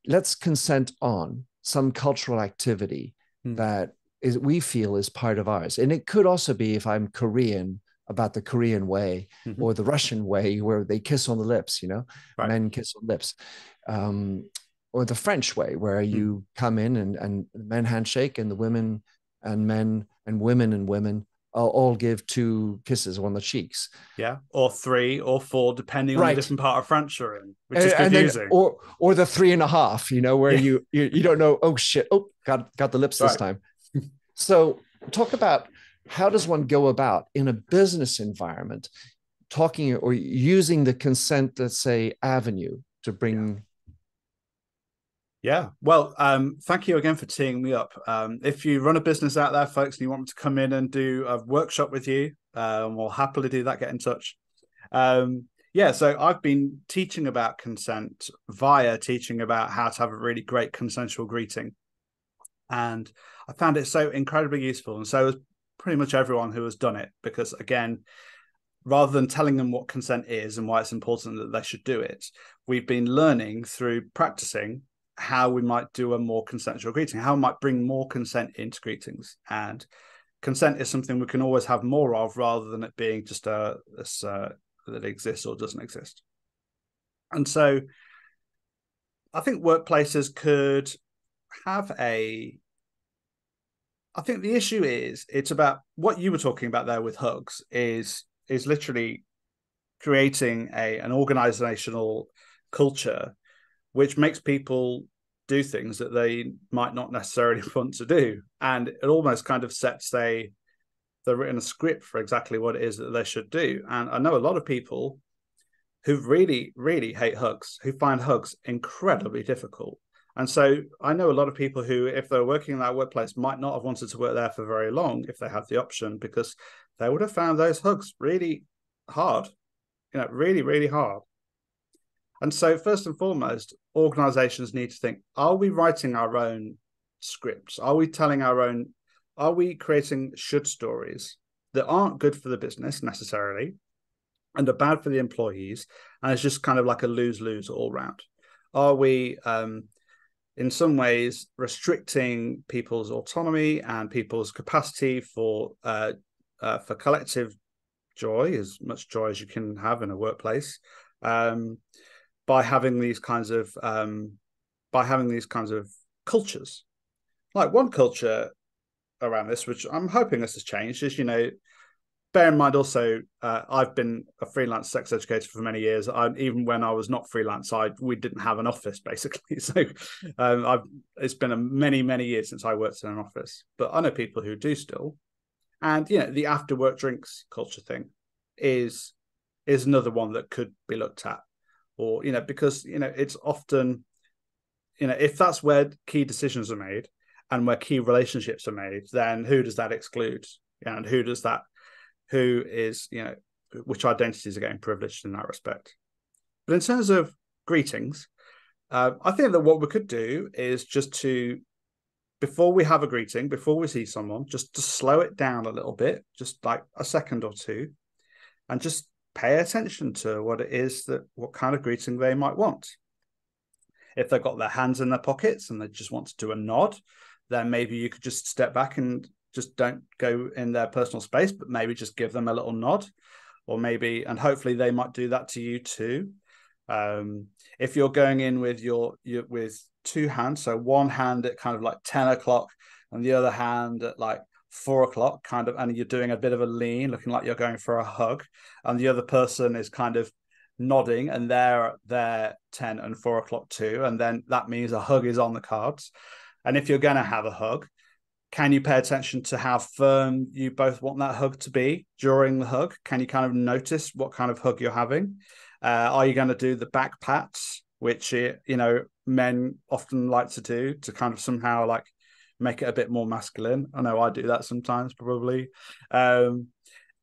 let's consent on some cultural activity mm. that is we feel is part of ours and it could also be if i'm korean about the Korean way mm-hmm. or the Russian way where they kiss on the lips, you know, right. men kiss on lips. Um, or the French way where mm. you come in and, and men handshake and the women and men and women and women all give two kisses on the cheeks. Yeah, or three or four, depending right. on the different part of France you're in, which and, is confusing. Then, or or the three and a half, you know, where yeah. you, you you don't know. Oh shit! Oh, got got the lips right. this time. So talk about how does one go about in a business environment talking or using the consent, let's say, avenue to bring yeah. Well, um, thank you again for teeing me up. Um, if you run a business out there, folks, and you want me to come in and do a workshop with you, um, we'll happily do that. Get in touch. Um, yeah. So I've been teaching about consent via teaching about how to have a really great consensual greeting. And I found it so incredibly useful. And so has pretty much everyone who has done it because again rather than telling them what consent is and why it's important that they should do it we've been learning through practicing how we might do a more consensual greeting how we might bring more consent into greetings and consent is something we can always have more of rather than it being just a, a uh, that exists or doesn't exist and so I think workplaces could have a. I think the issue is it's about what you were talking about there with hugs is is literally creating a an organizational culture which makes people do things that they might not necessarily want to do. And it almost kind of sets a they're written a script for exactly what it is that they should do. And i know a lot of people who really really hate hugs who find hugs incredibly difficult and so i know a lot of people who if they're working in that workplace might not have wanted to work there for very long if they had the option because they would have found those hugs really hard you know, really, really hard. And so, first and foremost, organizations need to think are we writing our own scripts? Are we telling our own, are we creating should stories that aren't good for the business necessarily and are bad for the employees? And it's just kind of like a lose lose all round. Are we, um, in some ways, restricting people's autonomy and people's capacity for uh, uh, for collective joy, as much joy as you can have in a workplace, um, by having these kinds of um, by having these kinds of cultures. Like one culture around this, which I'm hoping this has changed, is you know, bear in mind also, uh, I've been a freelance sex educator for many years. I, even when I was not freelance, I we didn't have an office basically. So um, I've it's been a many many years since I worked in an office, but I know people who do still. And you know, the after work drinks culture thing is is another one that could be looked at. Or, you know, because you know, it's often, you know, if that's where key decisions are made and where key relationships are made, then who does that exclude? And who does that who is, you know, which identities are getting privileged in that respect. But in terms of greetings, uh, I think that what we could do is just to before we have a greeting, before we see someone, just to slow it down a little bit, just like a second or two, and just pay attention to what it is that what kind of greeting they might want. If they've got their hands in their pockets and they just want to do a nod, then maybe you could just step back and just don't go in their personal space, but maybe just give them a little nod, or maybe and hopefully they might do that to you too. Um, if you're going in with your, your with two hands. So one hand at kind of like 10 o'clock and the other hand at like four o'clock, kind of, and you're doing a bit of a lean, looking like you're going for a hug. And the other person is kind of nodding and they're they're 10 and four o'clock too. And then that means a hug is on the cards. And if you're gonna have a hug, can you pay attention to how firm you both want that hug to be during the hug? Can you kind of notice what kind of hug you're having? Uh, are you going to do the back pats which you know men often like to do to kind of somehow like make it a bit more masculine. I know I do that sometimes, probably. Um,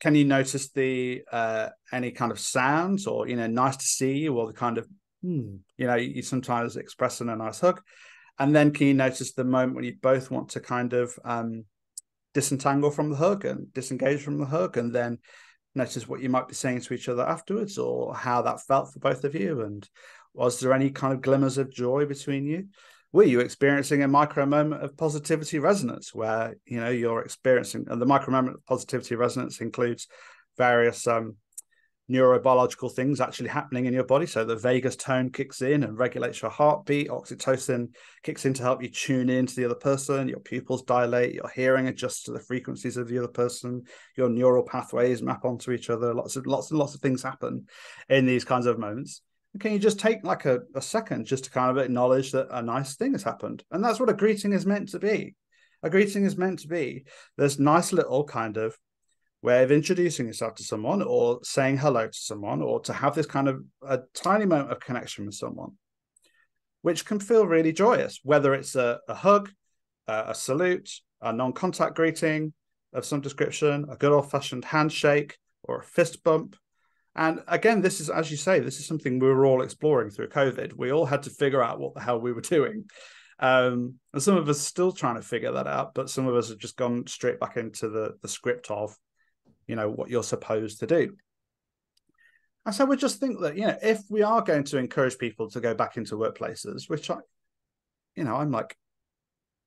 can you notice the uh, any kind of sounds or you know nice to see you or the kind of hmm, you know you sometimes express in a nice hug, and then can you notice the moment when you both want to kind of um, disentangle from the hug and disengage from the hug, and then notice what you might be saying to each other afterwards or how that felt for both of you and was there any kind of glimmers of joy between you? Were you experiencing a micro moment of positivity resonance where you know you're experiencing and the micro moment of positivity resonance includes various um, neurobiological things actually happening in your body. So the vagus tone kicks in and regulates your heartbeat. Oxytocin kicks in to help you tune in to the other person. Your pupils dilate. Your hearing adjusts to the frequencies of the other person. Your neural pathways map onto each other. Lots of lots and lots of things happen in these kinds of moments can you just take like a, a second just to kind of acknowledge that a nice thing has happened? And that's what a greeting is meant to be. A greeting is meant to be this nice little kind of way of introducing yourself to someone or saying hello to someone or to have this kind of a tiny moment of connection with someone, which can feel really joyous, whether it's a, a hug, a, a salute, a non contact greeting of some description, a good old fashioned handshake or a fist bump and again, this is, as you say, this is something we were all exploring through COVID. We all had to figure out what the hell we were doing. Um, and some of us still trying to figure that out, but some of us have just gone straight back into the, the script of, you know, what you're supposed to do. And so we just think that, you know, if we are going to encourage people to go back into workplaces, which I, you know, I'm like,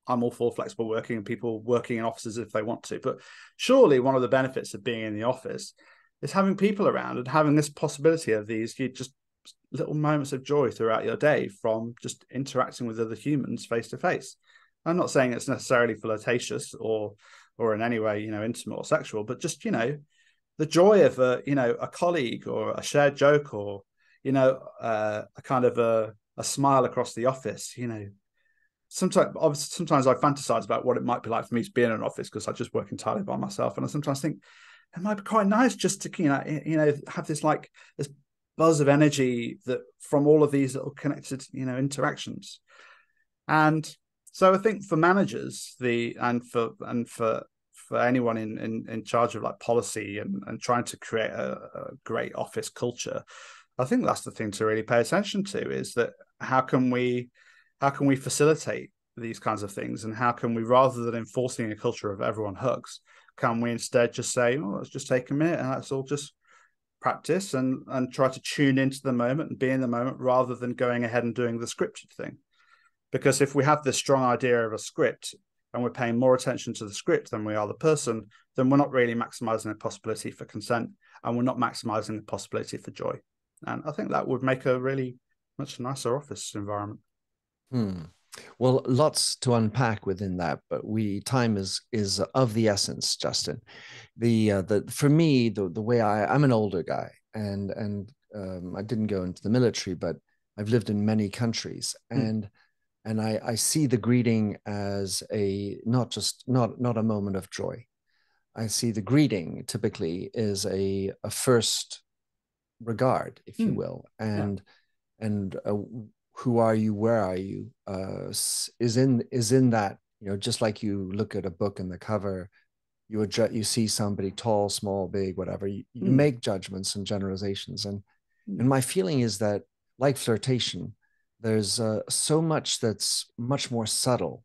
I'm all for flexible working and people working in offices if they want to. But surely one of the benefits of being in the office is having people around and having this possibility of these you just little moments of joy throughout your day from just interacting with other humans face to face. I'm not saying it's necessarily flirtatious or or in any way, you know, intimate or sexual, but just, you know, the joy of a, you know, a colleague or a shared joke or, you know, uh, a kind of a, a smile across the office, you know, sometimes obviously sometimes I fantasize about what it might be like for me to be in an office because I just work entirely by myself. And I sometimes think it might be quite nice just to, you know, you know, have this like this buzz of energy that from all of these little connected, you know, interactions. And so I think for managers, the and for and for for anyone in in, in charge of like policy and and trying to create a, a great office culture, I think that's the thing to really pay attention to is that how can we how can we facilitate these kinds of things? And how can we rather than enforcing a culture of everyone hugs can we instead just say oh let's just take a minute and let's all just practice and and try to tune into the moment and be in the moment rather than going ahead and doing the scripted thing because if we have this strong idea of a script and we're paying more attention to the script than we are the person, then we're not really maximizing the possibility for consent and we're not maximizing the possibility for joy. And I think that would make a really much nicer office environment. Hmm. Well, lots to unpack within that, but we time is is of the essence, Justin. The uh, the for me the the way I I'm an older guy and and um, I didn't go into the military, but I've lived in many countries hmm. and and I, I see the greeting as a not just not not a moment of joy. I see the greeting typically is a a first regard, if you hmm. will, and yeah. and uh, who are you, where are you, uh, is in is in that you know just like you look at a book and the cover, you adjust, you see somebody tall, small, big, whatever. You, you mm. make judgments and generalizations, and mm. and my feeling is that like flirtation, there's uh, so much that's much more subtle.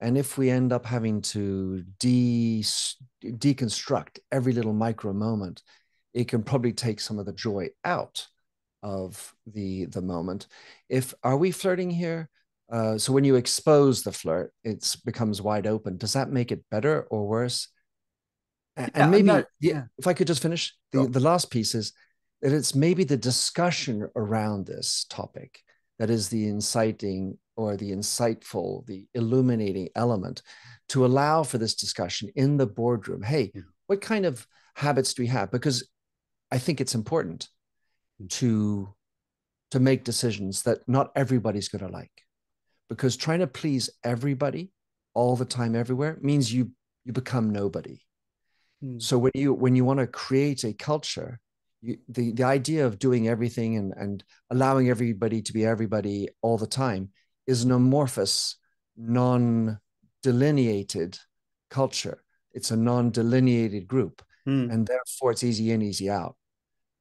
And if we end up having to de- deconstruct every little micro moment it can probably take some of the joy out of the the moment. If are we flirting here? Uh, so when you expose the flirt it becomes wide open. Does that make it better or worse? And, yeah, maybe not, yeah. if i could just finish the, the last piece is that it's maybe the discussion around this topic that is the inciting or the insightful, the illuminating element to allow for this discussion in the boardroom. Hey, yeah. what kind of habits do we have? Because I think it's important mm. to to make decisions that not everybody's going to like because trying to please everybody all the time everywhere means you you become nobody mm. so when you when you want to create a culture you, the the idea of doing everything and and allowing everybody to be everybody all the time is an amorphous, non-delineated culture. It's a non-delineated group, mm. and therefore it's easy in, easy out.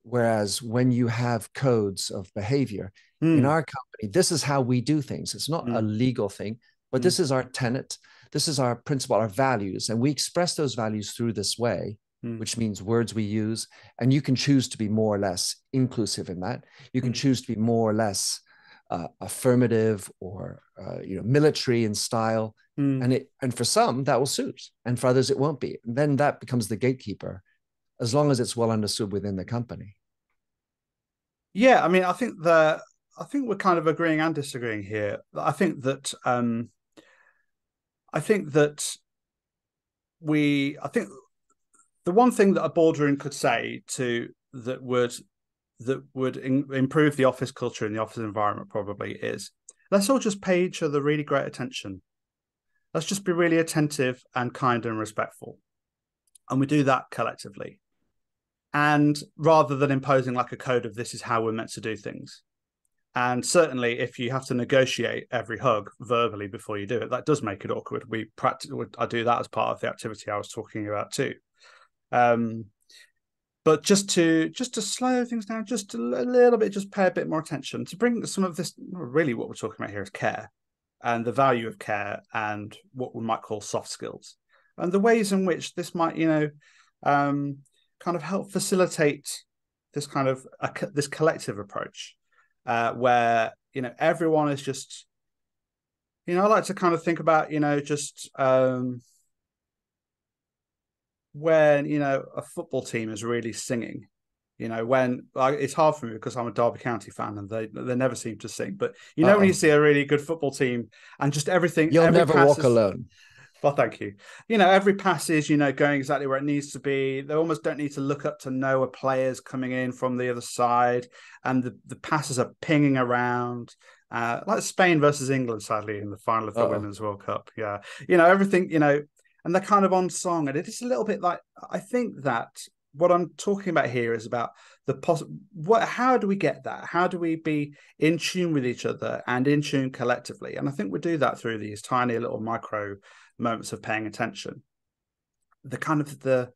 Whereas when you have codes of behavior mm. in our company, this is how we do things. It's not mm. a legal thing, but this hmm. is our tenet. This is our principle, our values, and we express those values through this way mm. which means words we use. And you can choose to be more or less inclusive in that. You can mm. choose to be more or less uh, affirmative or uh, you know military in style. Mm. And it and for some that will suit, and for others it won't be. And then that becomes the gatekeeper, as long as it's well understood within the company. Yeah, I mean, I think the I think we're kind of agreeing and disagreeing here. I think that um, I think that we I think the one thing that a boardroom could say to that would that would in, improve the office culture and the office environment probably is let's all just pay each other really great attention. Let's just be really attentive and kind and respectful. And we do that collectively. And rather than imposing like a code of this is how we're meant to do things. And certainly, if you have to negotiate every hug verbally before you do it, that does make it awkward. We practice. I do that as part of the activity I was talking about too. Um, but just to just to slow things down just a little bit, just pay a bit more attention to bring some of this. Really, what we're talking about here is care and the value of care and what we might call soft skills and the ways in which this might, you know, um, kind of help facilitate this kind of this collective approach uh, where you know everyone is just you know i like to kind of think about you know just um when you know a football team is really singing You know, when like, it's hard for me because I'm a Derby County fan and they they never seem to sing. But you know, Uh-oh. when you see a really good football team and just everything, you'll never walk is, alone. Well, thank you. You know, every pass is, you know, going exactly where it needs to be. They almost don't need to look up to know a player's coming in from the other side. And the, the passes are pinging around. Uh, like Spain versus England, sadly, in the final of the Uh-oh. Women's World Cup. Yeah. You know, everything, you know, and they're kind of on song. And it is a little bit like, I think that what I'm talking about here is about the possible. What? How do we get that? How do we be in tune with each other and in tune collectively? And I think we do that through these tiny little micro moments of paying attention. The kind of the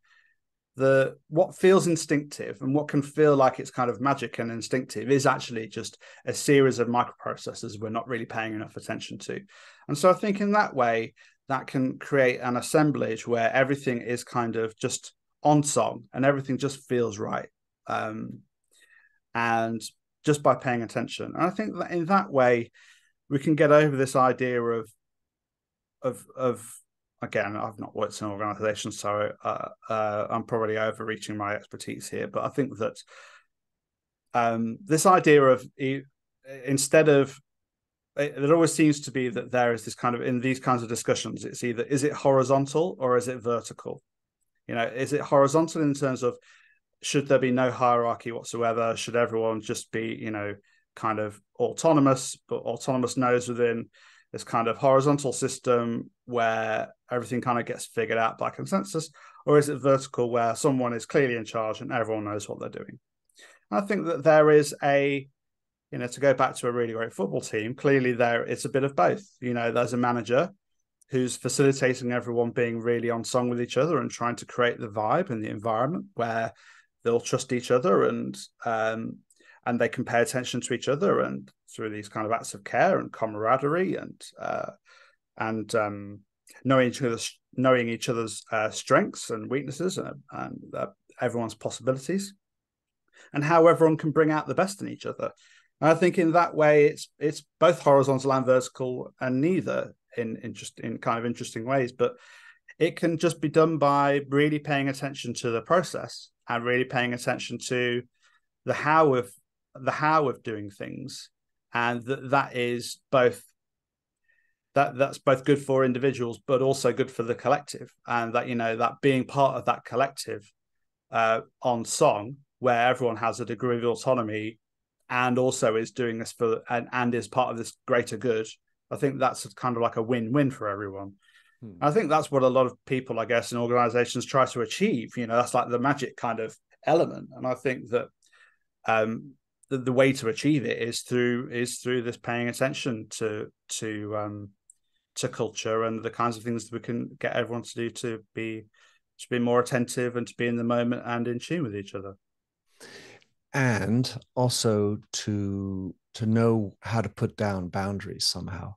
the what feels instinctive and what can feel like it's kind of magic and instinctive is actually just a series of microprocessors we're not really paying enough attention to. And so I think in that way that can create an assemblage where everything is kind of just on song and everything just feels right. Um, and just by paying attention. And I think that in that way we can get over this idea of of of again, I've not worked in organisations, so uh, uh, I'm probably overreaching my expertise here. But I think that um, this idea of instead of it, it, always seems to be that there is this kind of in these kinds of discussions, it's either is it horizontal or is it vertical? You know, is it horizontal in terms of should there be no hierarchy whatsoever? Should everyone just be, you know, kind of autonomous, but autonomous knows within this kind of horizontal system where everything kind of gets figured out by consensus, or is it vertical where someone is clearly in charge and everyone knows what they're doing? I think that there is a, you know, to go back to a really great football team, clearly there it's a bit of both. You know, there's a manager who's facilitating everyone being really on song with each other and trying to create the vibe and the environment where they'll trust each other and um, and they can pay attention to each other and through these kind of acts of care and camaraderie and uh, and um, knowing each other's knowing each other's uh, strengths and weaknesses and, and uh, everyone's possibilities and how everyone can bring out the best in each other and i think in that way it's it's both horizontal and vertical and neither in in just in kind of interesting ways but it can just be done by really paying attention to the process and really paying attention to the how of the how of doing things. And that that is both that that's both good for individuals but also good for the collective. And that you know that being part of that collective uh, on song where everyone has a degree of autonomy and also is doing this for and, and is part of this greater good i think that's kind of like a win-win for everyone. Hmm. i think that's what a lot of people i guess in organizations try to achieve you know that's like the magic kind of element. And i think that um the, the way to achieve it is through is through this paying attention to to um to culture and the kinds of things that we can get everyone to do to be to be more attentive and to be in the moment and in tune with each other and also to to know how to put down boundaries somehow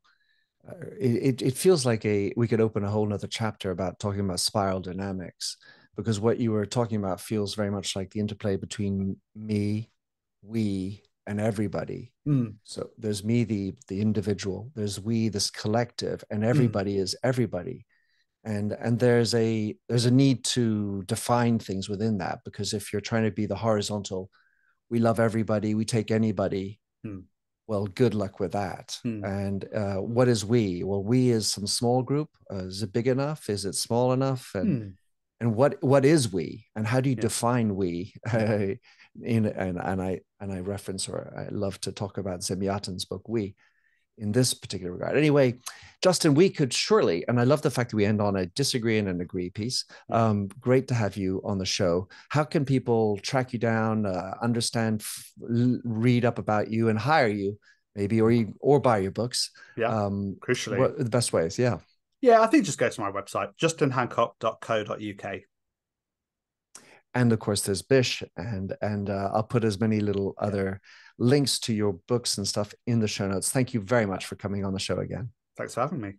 uh, it, it feels like a we could open a whole nother chapter about talking about spiral dynamics because what you were talking about feels very much like the interplay between me we and everybody mm. so there's me the the individual there's we this collective and hmm. everybody mm. is everybody and and there's a there's a need to define things within that because if you're trying to be the horizontal we love everybody we take anybody. Mm. well good luck with that. Hmm. and uh, what is we? Well we is some small group. Uh, is it big enough? Is it small enough? And hmm. and what what is we? And how do you yeah. define we? In and, and I and I reference or I love to talk about Zamyatin's book We in this particular regard. Anyway, Justin, we could surely, and I love the fact that we end on a disagree and an agree piece. Um, great to have you on the show. How can people track you down, uh, understand, f- read up about you, and hire you, maybe, or you, or buy your books? Yeah, um, crucially, what the best ways? Yeah, yeah. I think just go to my website, justinhancock.co.uk and of course there's bish and and uh, i'll put as many little other links to your books and stuff in the show notes. Thank you very much for coming on the show again. Thanks for having me